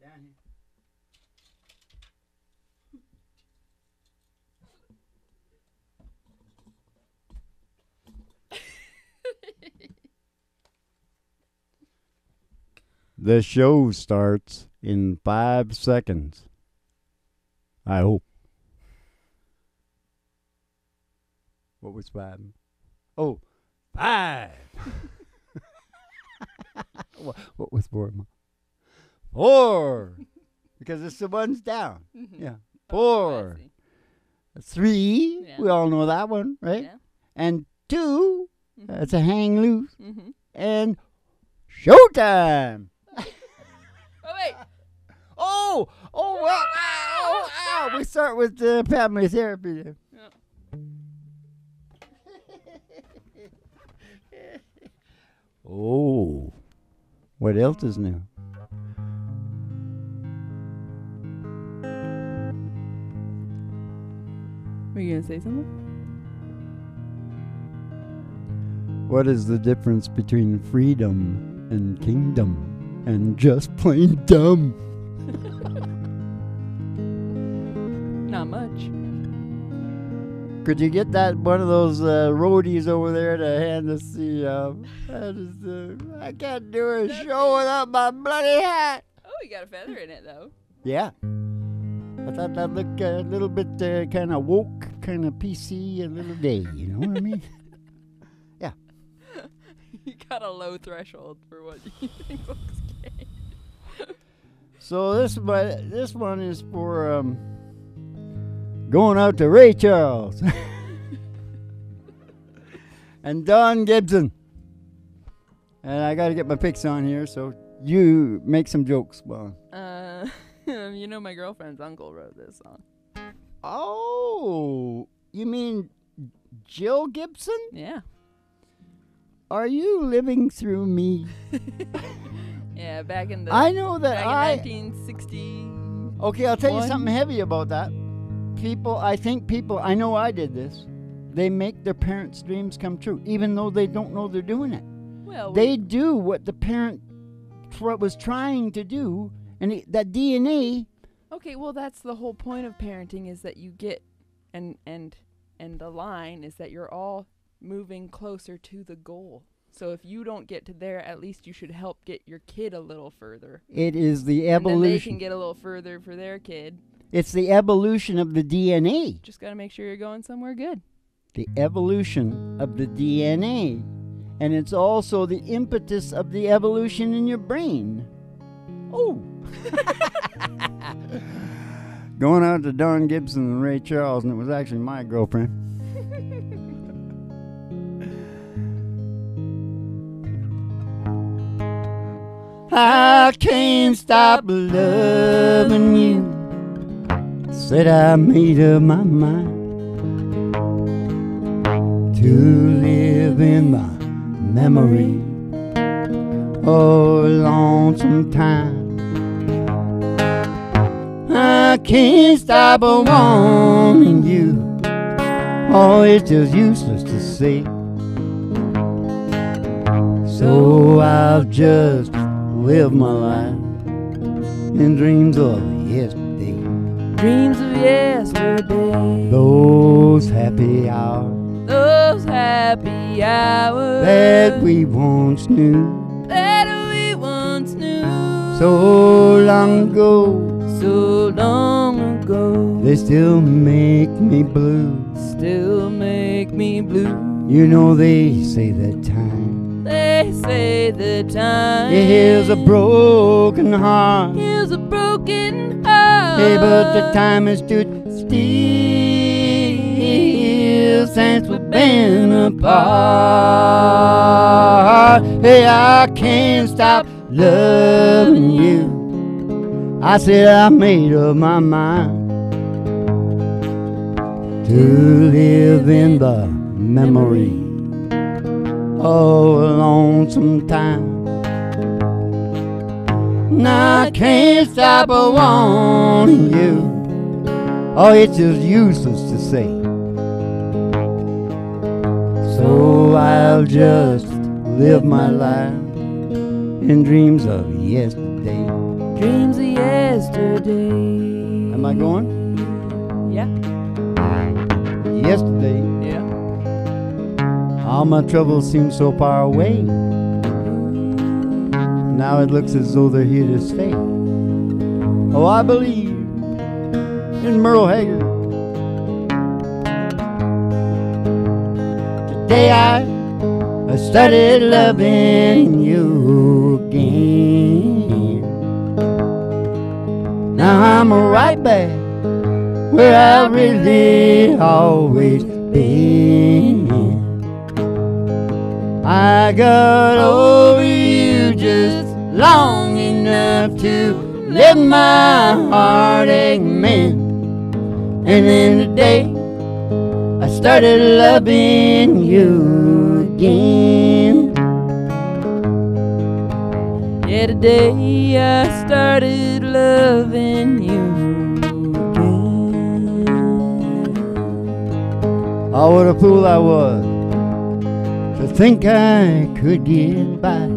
Down here. The show starts in five seconds. I hope. What was five? Oh, five. what, what was four? Ma? Four. because it's the ones down. Yeah. Four. Three. Yeah. We all know that one, right? Yeah. And two. Mhm. That's a hang loose. Mm-hmm. And showtime. Oh wait. Oh, oh, wow, ow, ow. We start with the family therapy. Then. oh, what else is new? Were you gonna say something? What is the difference between freedom and kingdom and just plain dumb? Not much. Could you get that one of those uh, roadies over there to hand us the? Uh, that is the I can't do a show without my bloody hat. Oh, you got a feather in it though. Yeah. I thought that looked a little bit uh, kind of woke, kind of PC, a little day. You know what I mean? Yeah. you got a low threshold for what you think looks gay. So this one, this one is for um, going out to Ray Charles and Don Gibson. And I got to get my picks on here, so you make some jokes. Well, Uh, you know my girlfriend's uncle wrote this song. oh, you mean Jill Gibson? Yeah. Are you living through me? Yeah, back in the I know that back I. in 1960. Okay, I'll tell you something heavy about that. People, I think people, I know I did this. They make their parents' dreams come true, even though they don't know they're doing it. Well, They we, do what the parent tr- was trying to do, and it, that DNA. okay. Well, that's the whole point of parenting is that you get, and and and the line is that you're all moving closer to the goal. So if you don't get to there, at least you should help get your kid a little further. It is the And then they can get a little further for their kid. it's the evolution of the DNA. Just gotta make sure you're going somewhere good. The evolution of the DNA. And it's also the impetus of the evolution in your brain. Oh. Going out to Don Gibson and Ray Charles, and it was actually my girlfriend. I can't stop loving you. Said I made up my mind to live in my memory. Oh, lonesome time. Can't stop wanting you. Oh, it's just useless to say. So I'll just live my life in dreams of yesterday. Dreams of yesterday. Those happy hours Those happy hours that we once knew that we once knew so long ago. So long ago They still make me blue. still make me blue. You know they say that time They say the time is a broken heart. is a broken heart. Hey, but the time has stood still since we've been apart. Hey, I can't stop loving you. I said I made up my mind to live in the memory of a lonesome time. And I can't stop a wanting you. Oh, it's just useless to say. So I'll just live my life in dreams of yesterday. Yesterday. Am I going? Yeah. Yesterday, Yeah. all my troubles seem so far away. Now it looks as though they're here to stay. Oh, I believe in Merle Haggard. Today I, I started loving you again. Now I'm right back where I really always been. I got over you just long enough to let my heartache mend. And then today I started loving you again. Yeah, today I started loving you again. Oh, what a fool I was to think I could get by.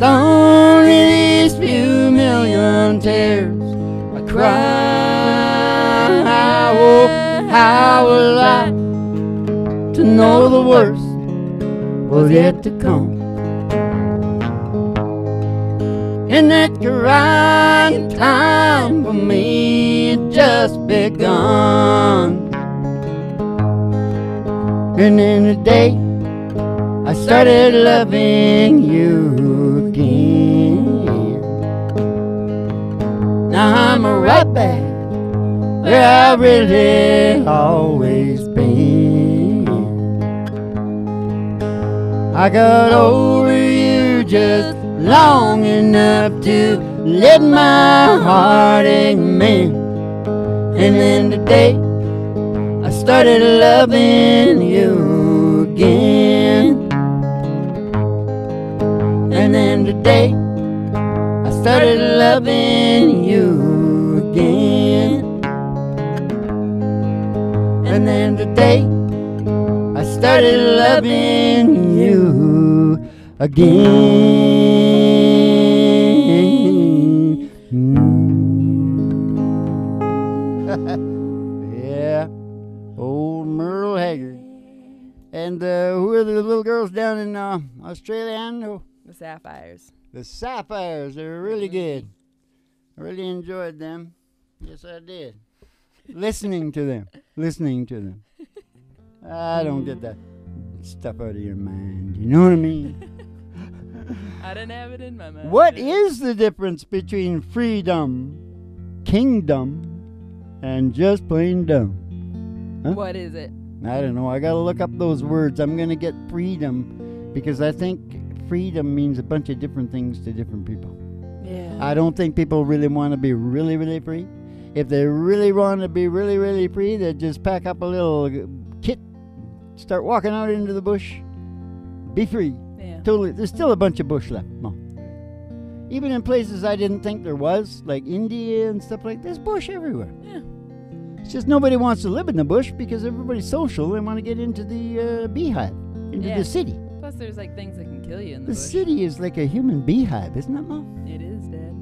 Only these few million tears I cry. Oh, how will I to know the worst was yet to come? And that crying time for me just begun. And in the day I started loving you again. Now I'm right back where I really always been. I got over you just long enough to let my heartache mend. And then today I started loving you again. And then today I started loving you again. And then today I started loving you again. Yeah, old Merle Haggard. And uh, who are the little girls down in uh, Australia? I know The sapphires. the Sapphires. They were really good. I really enjoyed them. Yes, I did. Listening to them. Listening to them. I don't get that stuff out of your mind. You know what I mean? I didn't have it in my mind. What is the difference between freedom, kingdom, and just plain dumb? huh? What is it? I don't know. I gotta look up those words. I'm gonna get freedom because I think freedom means a bunch of different things to different people. Yeah. I don't think people really want to be really, really free. If they really want to be really, really free, they just pack up a little kit, start walking out into the bush, be free. Yeah. Totally. There's still a bunch of bush left. Mom. Even in places I didn't think there was, like India and stuff like this, bush everywhere. Yeah. It's just nobody wants to live in the bush because everybody's social and want to get into the uh, beehive, into Yeah. the city. Plus, there's like things that can kill you in the, The bush. city is like a human beehive, isn't it, Mom? It is, Dad.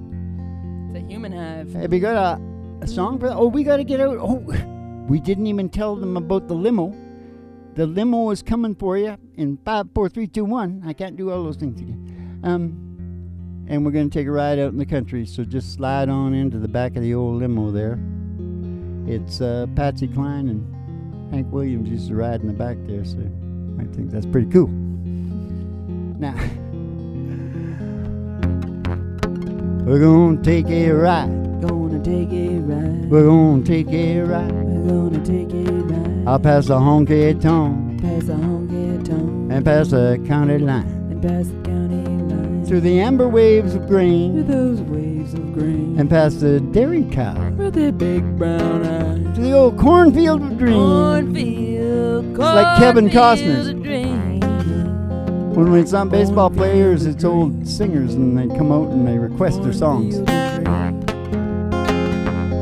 It's a human hive. Have you got a, a song for that? Oh, we got to get out. Oh, we didn't even tell them about the limo. The limo is coming for you in five, four, three, two, one. I can't do all those things again. Um, and we're going to take a ride out in the country. So just slide on into the back of the old limo there. It's uh, Patsy Cline and Hank Williams used to ride in the back there. So I think that's pretty cool. Now, we're going to take a ride. Gonna take a ride. We're gonna take a ride We're gonna take a ride. out pass the honky tonk Past the honky tonk and past the county line. and past the county line. Through the amber waves of grain. Through those waves of grain. and past the dairy cow. with their big brown eyes. To the old cornfield of dreams. Cornfield, like Kevin Costner's. cornfield. When it's not baseball players, it's old singers and they come out and they request their songs. Cornfield.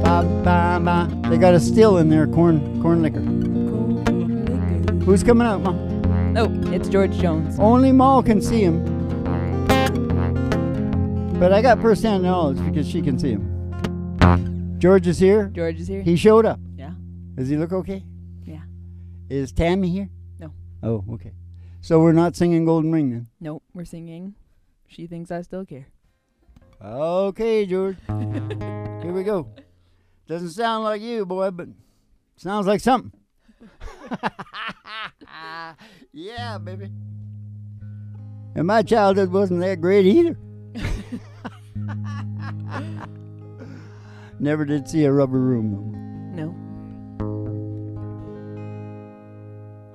Ba, ba, ba. They got a still in there, corn corn liquor. Who's coming out, Mom? Oh, it's George Jones. Only Maul can see him. But I got first-hand knowledge because she can see him. George is here. George is here. He showed up. yeah. Does he look okay? Yeah. Is Tammy here? No. Oh, okay. So we're not singing Golden Ring then. Nope. We're singing. She thinks I still care. Okay, George. Here we go. Doesn't sound like you, boy, but sounds like something. yeah, baby. And my childhood wasn't that great either. Never did see a rubber room. No.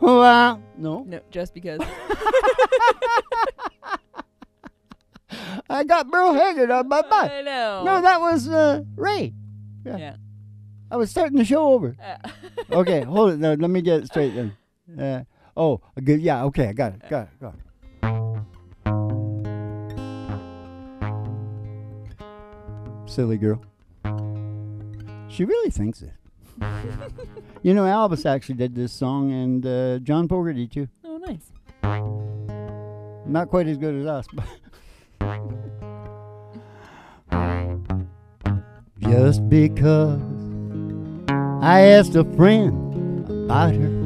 Oh, wow. No. No. Just because. I got Merle Haggard on my butt. I know. No, that was uh, Ray. Yeah. I was starting the show over. Uh, okay, hold it. No, let me get it straight then. Uh, oh, good. Yeah, okay, I got it. Got it. Got it. Silly girl. She really thinks it. you know, Elvis actually did this song, and uh, John Fogerty too. oh, nice. Not quite as good as us, but. Just because I asked a friend about her.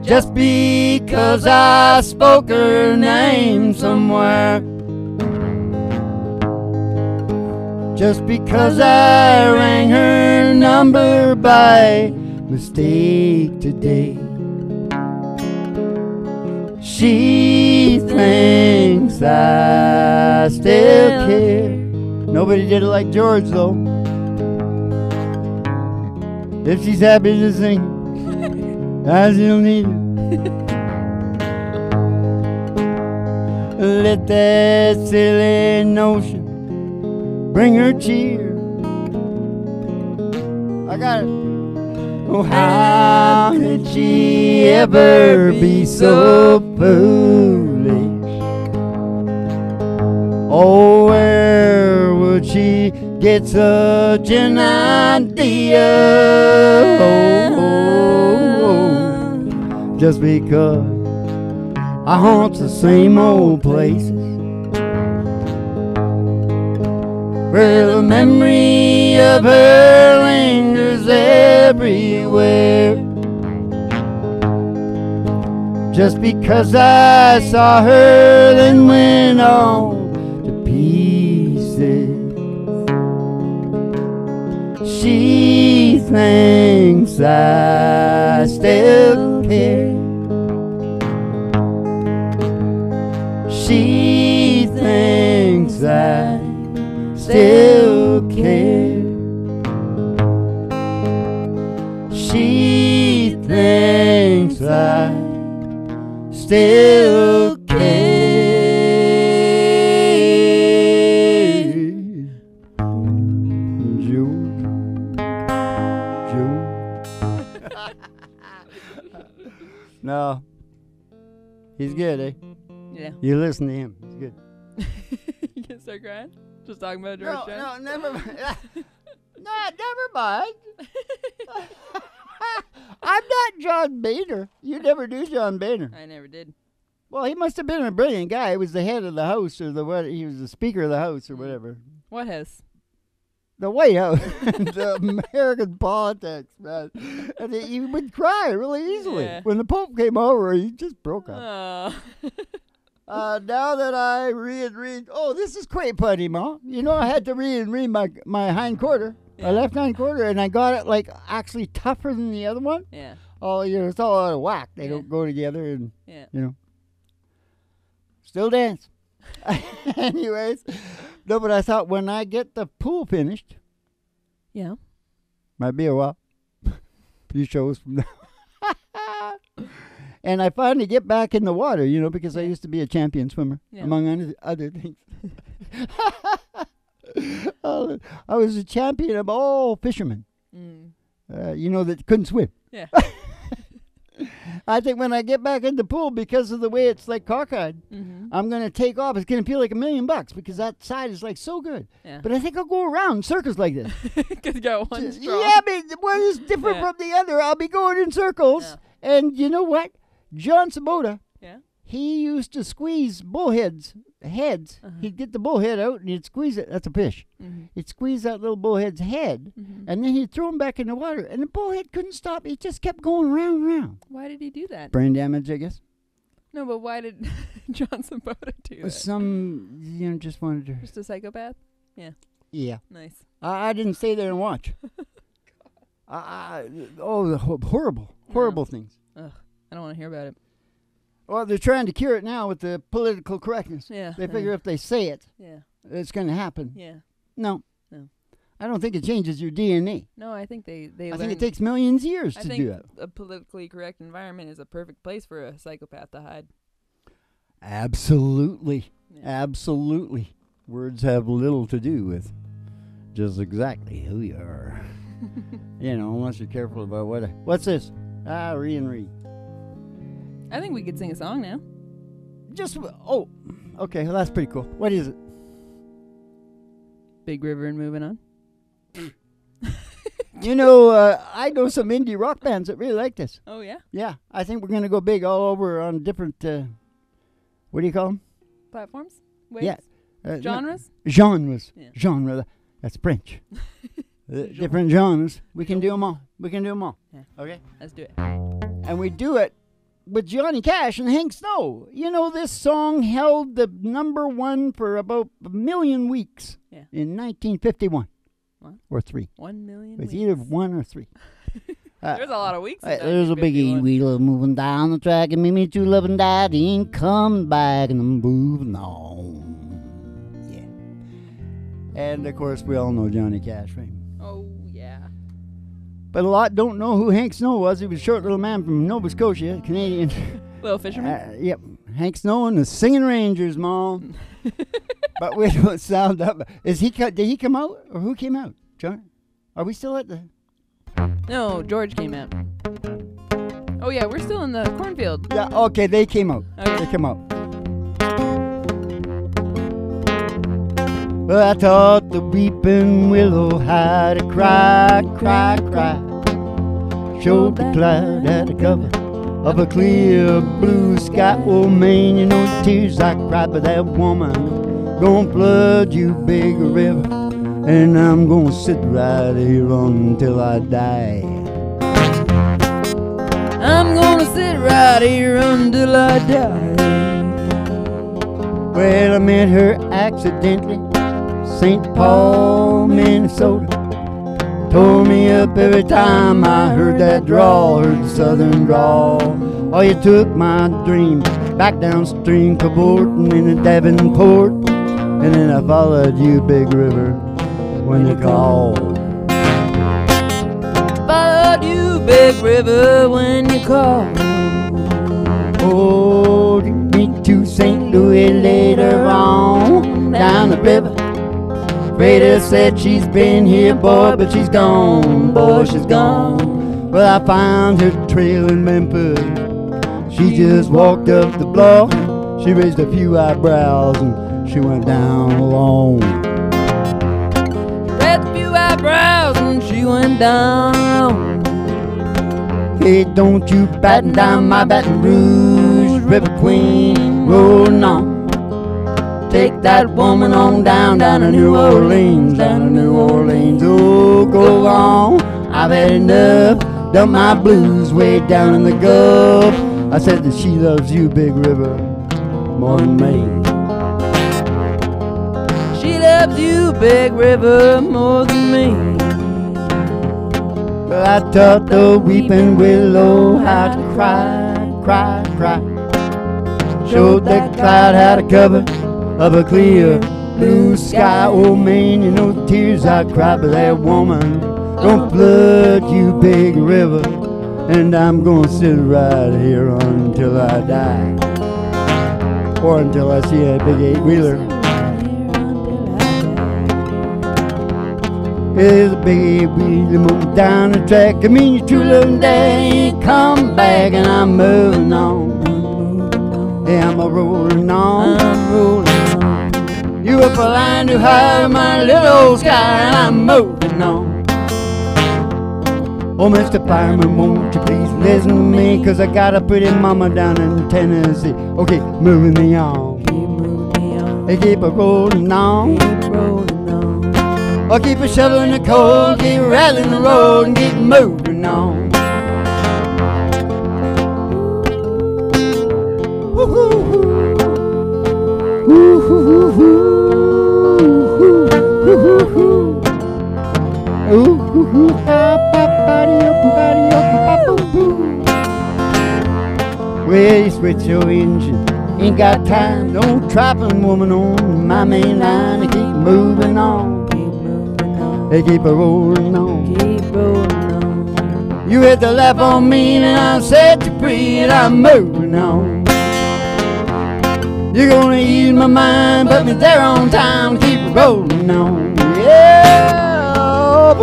Just because I spoke her name somewhere. Just because I rang her number by mistake today. She thinks I still care. Nobody did it like George, though. If she's happy to sing, I still need it. Let that silly notion bring her cheer. I got it. Oh, how could she ever be so foolish? Oh, where she get such an idea? Oh, oh, oh. Just because I haunt the same old places where the memory of her lingers everywhere. Just because I saw her then went on She thinks I still care. She thinks I still care. She thinks I still he's good, eh? Yeah. You listen to him. He's good. you can start crying. Just talking about George No, Jones. no, never mind. no, never mind. I'm not John Boehner. You never knew John Boehner. I never did. Well, he must have been a brilliant guy. He was the head of the house, or the what? He was the speaker of the house, or whatever. What has? The White House, the American politics, man. And he, would cry really easily. Yeah. When the Pope came over, he just broke up. Oh. Uh, now that I read and read, oh, this is quite funny, Ma. You know, I had to read and read my my hind quarter, my left hind quarter, and I got it like actually tougher than the other one. yeah. Oh, you know, it's all out of whack. They Yeah. don't go together, and Yeah. you know, still dance. Anyways, no, but I thought when I get the pool finished, Yeah. might be a while, few shows from now. And I finally get back in the water, you know, because I used to be a champion swimmer, Yeah. among other- things. Oh, I was a champion of all fishermen, Mm. uh, you know, that couldn't swim. Yeah. I think when I get back in the pool, because of the way it's like cockeyed, Mm-hmm. I'm going to take off. It's going to feel like a million bucks because that side is like so good. Yeah. But I think I'll go around in circles like this. Because you got one straw. Yeah, but one is different Yeah. from the other. I'll be going in circles. Yeah. And you know what? John Sabota. He used to squeeze bullheads heads. Uh-huh. He'd get the bullhead out and he'd squeeze it. That's a fish. Mm-hmm. He'd squeeze that little bullhead's head, Mm-hmm. and then he'd throw him back in the water, and the bullhead couldn't stop. He just kept going round and round. Why did he do that? Brain damage, I guess. No, but why did John Sabota do that? Some, you know, just wanted to. Just a psychopath? Yeah. Yeah. Nice. I, I didn't stay there and watch. I, I, oh, the horrible, horrible things. I don't want to hear about it. Well, they're trying to cure it now with the political correctness. Yeah. They figure if they say it, Yeah. it's going to happen. Yeah. No. No. I don't think it changes your DNA. No, I think they they I learn. think it takes millions of years I to think do that. a politically correct environment is a perfect place for a psychopath to hide. Absolutely. Yeah. Absolutely. Words have little to do with just exactly who you are. you know, unless you're careful about what. What's this? Ah, re and re. I think we could sing a song now. Just oh, okay. Well, that's pretty cool. What is it? Big River and moving on. You know, uh, I know some indie rock bands that really like this. Oh yeah, Yeah, I think we're gonna go big all over on different. Uh, what do you call them? platforms. Waves? Yeah. Uh, no- Genres. genres. Yeah. Genre. That's French. Uh, different genres. We can do them all. We can do them all. Yeah. Okay. Let's do it. and we do it with Johnny Cash and Hank Snow. You know, this song held the number one for about a million weeks Yeah. in 1951 What? or three. One million. It's weeks. either one or three. Uh, There's a lot of weeks. uh, there's a biggie 1951. wheeler moving down the track and me, me two loving daddy ain't coming back and I'm moving on. Yeah. And of course, we all know Johnny Cash, right? Oh yeah. But a lot don't know who Hank Snow was. He was a short little man from Nova Scotia, Canadian. Little fisherman. Uh, yep, Hank Snow and the Singing Rangers, Mom. but we don't sound up. Is he? Did he come out, or who came out? John? Are we still at the? no, George came out. Oh yeah, we're still in the cornfield. Yeah. Okay, they came out. They came out. I taught the weeping willow how to cry, cry, cry. Showed the cloud had the cover of a clear blue sky. Oh man, you know the tears I cried for that woman. Gonna flood you big river, and I'm gonna sit right here until I die. I'm gonna sit right here until I die. Well, I met her accidentally, St. Paul, Minnesota. Tore me up every time I heard that drawl, heard the southern drawl. Oh, you took my dream back downstream, cavorting in the Davenport. And then I followed you, Big River, when you called. Followed you, big river, when you call. Oh, me to St. Louis later on, down the river. Rita said she's been here, boy, but she's gone, boy, she's gone. Well, I found her trail in Memphis. She just walked up the block. She raised a few eyebrows and she went down alone. Raised a few eyebrows and she went down. Hey, don't you batten down my Baton Rouge, River Queen, oh, rolling on. Take that woman on down, down to New Orleans, down to New Orleans. Oh, go on, I've had enough. Done my blues way down in the Gulf. I said that she loves you, Big River, more than me. She loves you, big river, more than me. Well, I taught the weeping willow how to cry, cry, cry. Showed that cloud how to cover of a clear blue sky. Oh man, you know the tears I cry, for that woman. Gonna flood you, big river, and I'm gonna sit right here until I die, or until I see a big eight wheeler. There's a big wheeler moving down the track. I mean, your true love day come back, and I'm moving on. Yeah, I'm a rolling on. I'm rolling. You a line too high, my little old sky, and I'm moving on. Oh, Mr. Fireman, won't you please listen to me? Cause I got a pretty mama down in Tennessee. Okay, moving me on. They keep a rolling on. Keep on. I'll keep a shoveling the coal, keep rattling the road, and keep moving on. Well, you switch your engine, ain't got time. No trapping woman on my main line. They keep moving on, Keep moving on. they keep a rolling on. Keep rolling on. You hit the left on me and I'm set you free and I'm moving on. You're gonna ease my mind, put me there on time, keep rolling on. Yeah, I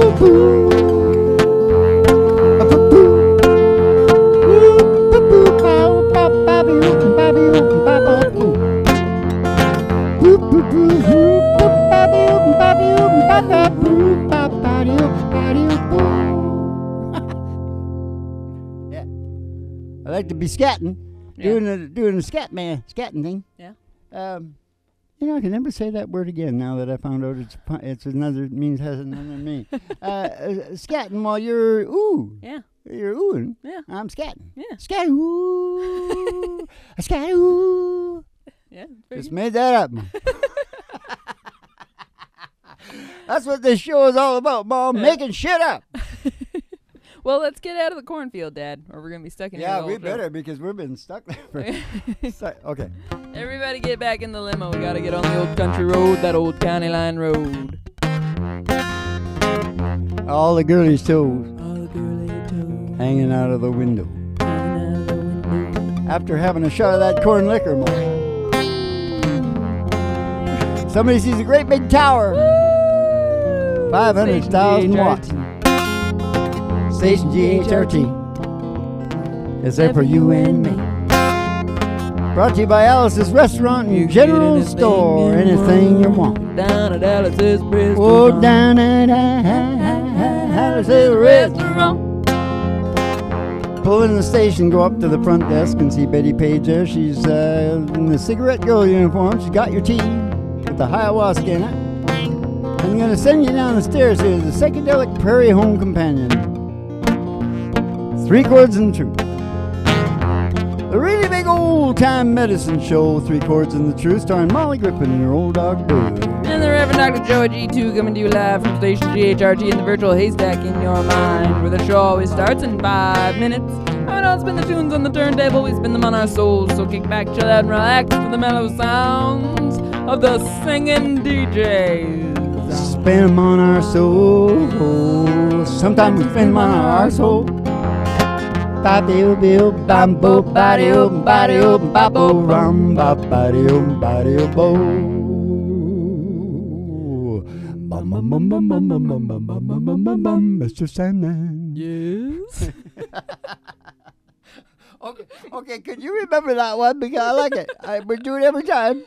like to be scatting, Yeah. doing the doing the scat man scatting thing. Yeah. Um, you know, I can never say that word again now that I found out it's it's another means has another meaning. uh, uh, scatting while you're ooh, Yeah. you're oohing. Yeah. I'm scatting. Yeah. Scat ooh, scat ooh. Yeah. it's Just good. made that up. That's what this show is all about, Mom. Making shit up. Well, let's get out of the cornfield, Dad, or we're gonna be stuck in here. Yeah, we better because we've been stuck there. For, stuck- okay. Everybody get back in the limo. We gotta get on the old country road, that old county line road. All the girlies' toes All the girly toes hanging out of the window. hanging out of the window. after having a shot of that corn liquor. Somebody sees a great big tower, 500,000 watts. Station GHRT. It's there for you and me. Brought to you by Alice's Restaurant and General Store. Anything you want. Down at Alice's restaurant. Oh, down at Alice's Restaurant. Pull in the station, go up to the front desk and see Bettie Page there. She's uh, in the cigarette girl uniform. She's got your tea with the ayahuasca in it. I'm going to send you down the stairs here to the psychedelic prairie home companion. Three chords and the truth. The really big old time medicine show, Three Chords and the Truth, starring Molly Griffin and her old dog Bud. And the Reverend Dr. Joe G2 coming to you live from station GHRT in the virtual haystack in your mind, where the show always starts in five minutes. We don't spin the tunes on the turntable, we spin them on our souls. So kick back, chill out, and relax to the mellow sounds of the singing DJs. Spin them on our souls. Sometimes we spin them on our soul bobby oop bambo body oop body oop babo rum body oop body oop bo Mr. Sandman. Yes. okay, okay. Can you remember that one? Because I like it. I, we do it every time.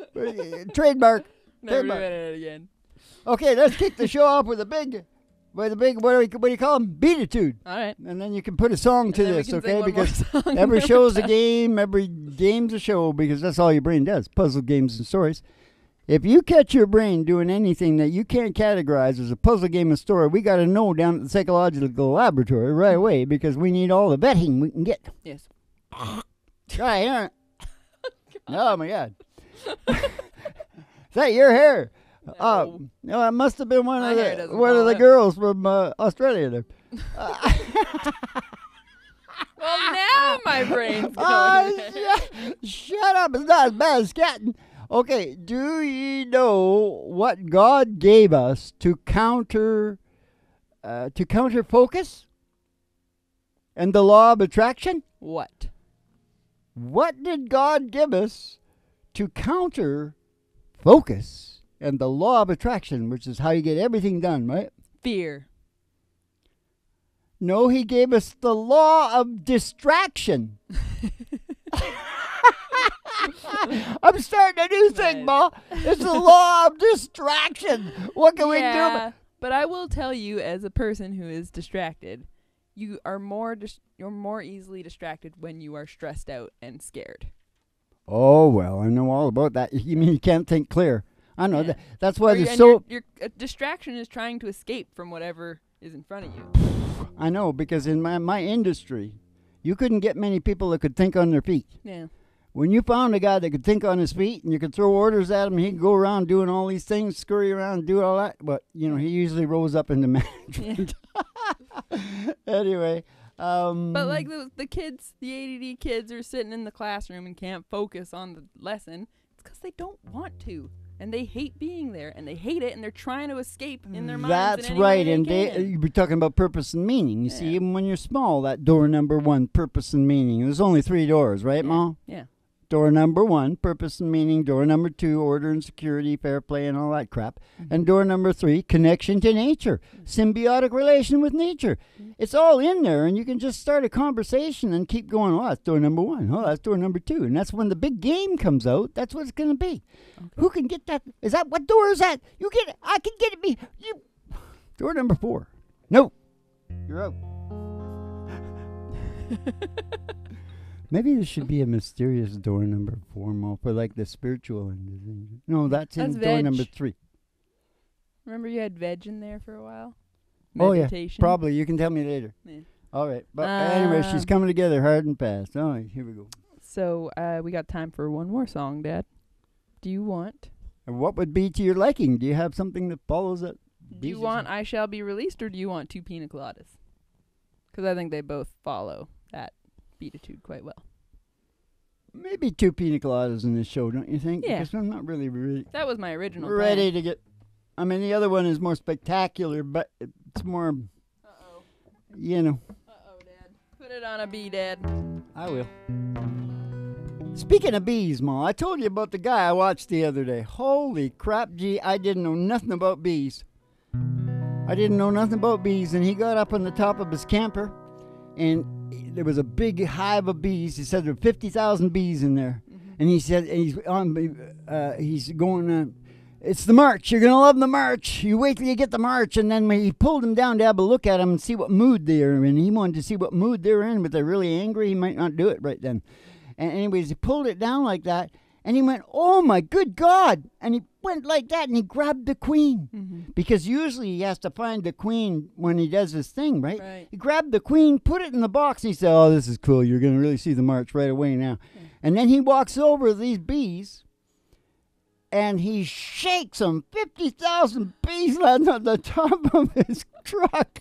Trademark. Never Trademark. it again. Okay, let's kick the show off with a big with the big, what do, we, what do you call them? Beatitude. All right. And then you can put a song to And this, okay? Because every show's we're a game, every game's a show, because that's all your brain does puzzle games and stories. If you catch your brain doing anything that you can't categorize as a puzzle game and story, we got to know down at the psychological laboratory right away because we need all the vetting we can get. Yes. Try here. oh my God. Is that your hair? Uh, No. it must have been one My of the one of the out. girls from uh, Australia there. Well, now my brain's going. Oh, shut, shut up. It's not as bad as scatting. Okay, do ye know what God gave us to counter uh, to counter focus and the law of attraction? what? What did God give us to counter focus and the law of attraction, which is how you get everything done, right? Fear. No, he gave us the law of distraction. I'm starting a new thing, Ma. It's the law of distraction. What can we do? yeah, but I will tell you, as a person who is distracted, you are more dis- you're more easily distracted when you are stressed out and scared. Oh well, I know all about that. You mean you can't think clear? I know Yeah. that. That's why there's so. your, your distraction is trying to escape from whatever is in front of you. I know because in my my industry, you couldn't get many people that could think on their feet. Yeah. When you found a guy that could think on his feet and you could throw orders at him, he'd go around doing all these things, scurry around, do all that. But you know, he usually rose up into management. anyway, um, But like the the kids, the ADD kids are sitting in the classroom and can't focus on the lesson. It's because they don't want to, and they hate being there, and they hate it, and they're trying to escape in their mm, minds. That's in any way right, they and they, can. you were talking about purpose and meaning. You see, even when you're small, that door number one, purpose and meaning. There's only three doors, right, Yeah. Mom? yeah. Door number one, purpose and meaning. Door number two, order and security, fair play, and all that crap. Mm-hmm. And door number three, connection to nature, symbiotic relation with nature. Mm-hmm. It's all in there, and you can just start a conversation and keep going. Oh, that's door number one. Oh, that's door number two. And that's when the big game comes out. That's what it's going to be. Who can get that? Is that what door is that? You get it. I can get it. Me. You. Door number four. No. You're out. Maybe there should be a mysterious door number four, Mo, for like the spiritual end. of things. No, that's in That's door veg. number three. Remember you had veg in there for a while. Oh, yeah, Probably. You can tell me later. Yeah. All right. But anyway, she's coming together hard and fast. All right, here we go. So uh, we got time for one more song, Dad. Do you want? And what would be to your liking? Do you have something that follows that? Do you want "I Shall Be Released" or do you want two pina coladas? Because I think they both follow that beatitude quite well. Maybe two pina coladas in this show, don't you think? Yeah. Because I'm not really, really That was my original. ready to get. I mean, the other one is more spectacular, but it's more, Uh oh. you know. Uh oh, Dad. Put it on a bee, Dad. I will. Speaking of bees, Ma, I told you about the guy I watched the other day. Holy crap, gee, I didn't know nothing about bees. I didn't know nothing about bees, and he got up on the top of his camper, and there was a big hive of bees. He said there were 50,000 bees in there. And he said, and he's on, uh, he's going, uh, it's the march. You're going to love the march. You wait till you get the march. And then he pulled them down to have a look at them and see what mood they're in. He wanted to see what mood they're in, but they're really angry. He might not do it right then. And anyways, he pulled it down like that, and he went, "Oh my good God!" And he went like that, and he grabbed the queen Mm-hmm. because usually he has to find the queen when he does his thing, right? Right. He grabbed the queen, put it in the box. And he said, "Oh, this is cool. You're gonna really see the march right away now." And then he walks over to these bees. And he shakes them. 50,000 bees land on the top of his truck.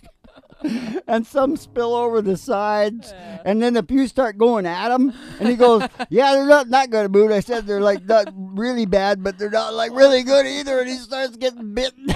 and some spill over the sides. Yeah. And then a few start going at him. And he goes, Yeah, they're not that good a mood. I said they're like not really bad, but they're not like really good either. And he starts getting bitten.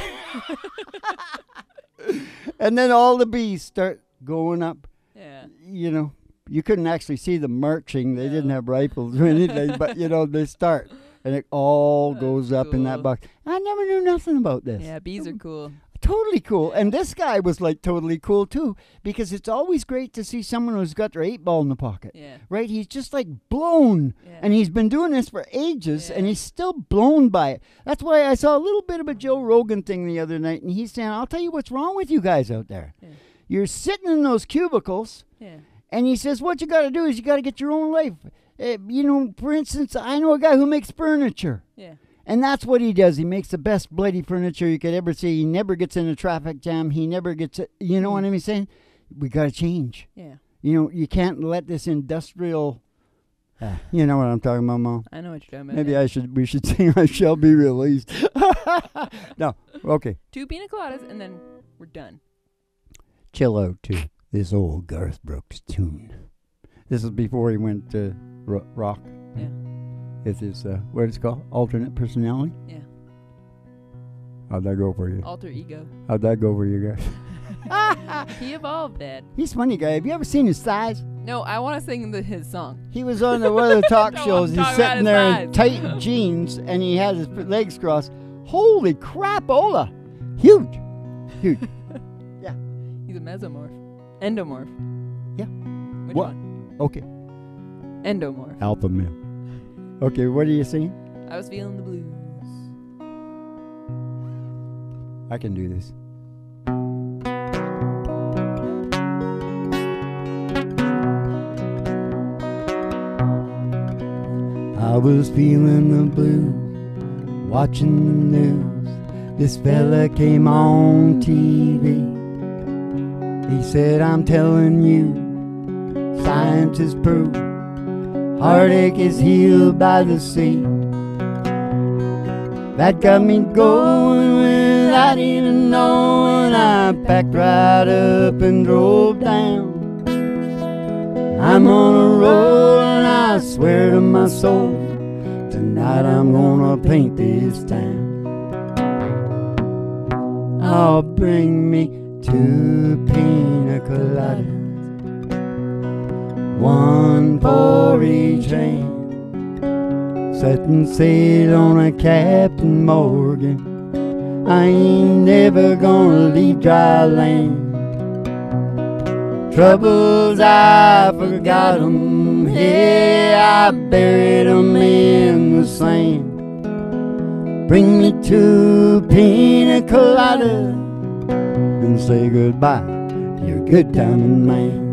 and then all the bees start going up. Yeah. You know, you couldn't actually see them marching. They didn't have rifles or anything, but you know, they start. And it all goes up in that box. I never knew nothing about this. Yeah, bees are cool. Totally cool. And this guy was like totally cool too, because it's always great to see someone who's got their eight ball in the pocket. Yeah. Right? He's just like blown. Yeah. And he's been doing this for ages and he's still blown by it. That's why I saw a little bit of a Joe Rogan thing the other night and he's saying, I'll tell you what's wrong with you guys out there. Yeah. You're sitting in those cubicles Yeah. and he says, What you got to do is you got to get your own life. Uh, you know, for instance, I know a guy who makes furniture. Yeah. And that's what he does. He makes the best bloody furniture you could ever see. He never gets in a traffic jam. He never gets, a, you know what I'm saying? We got to change. Yeah. You know, you can't let this industrial. Uh, you know what I'm talking about, Mom? I know what you're talking about. Maybe yeah. I should. We should sing "I Shall Be Released." no, okay. Two pina coladas and then we're done. Chill out to this old Garth Brooks tune. This is before he went to ro- rock. Yeah. It's his uh, what it's called, alternate personality. Yeah. How'd that go for you? Alter ego. How'd that go for you guys? he evolved, Dad. He's a funny guy. Have you ever seen his thighs? No, I want to sing the, his song. He was on the, one of the talk shows. He's sitting there in tight jeans and he has his legs crossed. Holy crap, crapola! Huge, huge. Yeah. He's a mesomorph. Endomorph. Yeah. Which What? one? Okay, Endomorph. alpha male. Okay, what are you singing? I was feeling the blues. I can do this. I was feeling the blues, watching the news. This fella came on TV. He said, I'm telling you, science is proof Heartache is healed by the sea. That got me going without even knowing. I packed right up and drove down. I'm on a roll and I swear to my soul, tonight I'm gonna paint this town. Oh, bring me two pina coladas, one for hand. Setting sail on a Captain Morgan. I ain't never gonna leave dry land. Troubles I forgot 'em, hey, I buried 'em in the sand. Bring me two pina coladas and say goodbye to your good timing man.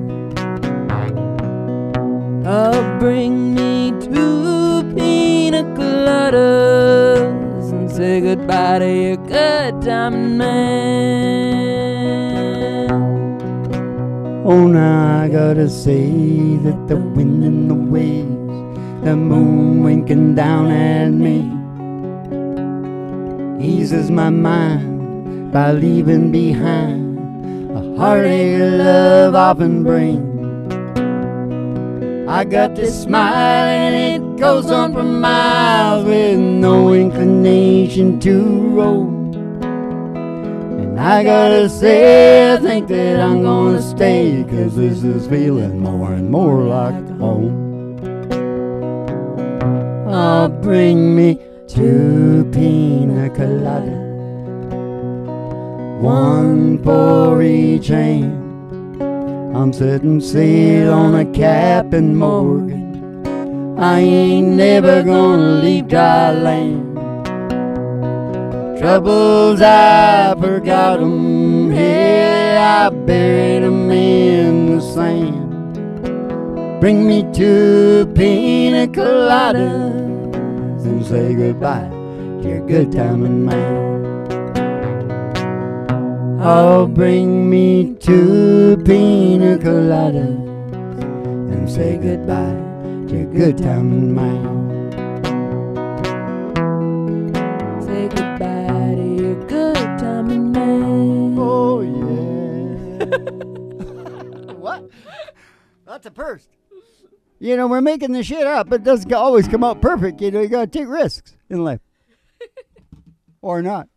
Oh, bring me two pina coladas and say goodbye to your good time man. Oh, now I gotta say that the wind and the waves, the moon winking down at me, eases my mind by leaving behind a heartache love often brings. I got this smile and it goes on for miles with no inclination to roll. And I gotta say, I think that I'm gonna stay, cause this is feeling more and more like home. Oh, bring me two pina coladas, one for each hand. I'm setting sail on a Captain Morgan. I ain't never gonna leave dry land. Troubles I forgot 'em, hey, I buried buried 'em in the sand. Bring me two pina coladas and say goodbye to your good timing man. Oh, bring me two pina coladas and say goodbye to good timing man. Say goodbye to your good timing man. Oh, yeah. what? That's a first. You know, we're making this shit up, but it doesn't always come out perfect. You know, you gotta take risks in life. or not.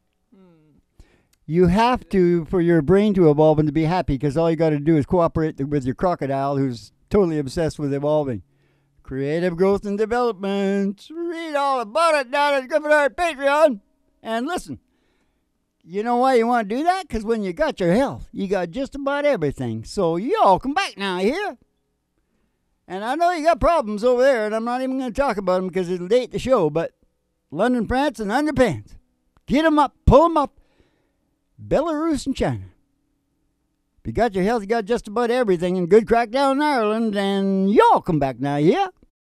You have to for your brain to evolve and to be happy because all you got to do is cooperate with your crocodile who's totally obsessed with evolving. Creative growth and development. Read all about it down at Griffinheart Patreon. And listen, you know why you want to do that? Because when you got your health, you got just about everything. So you all come back now, here. And I know you got problems over there, and I'm not even going to talk about them because it'll date the show, but London, France, and underpants. get them up, pull them up. Belarus and China. If you got your health, you got just about everything, and good crack down in Ireland, and y'all come back now, yeah?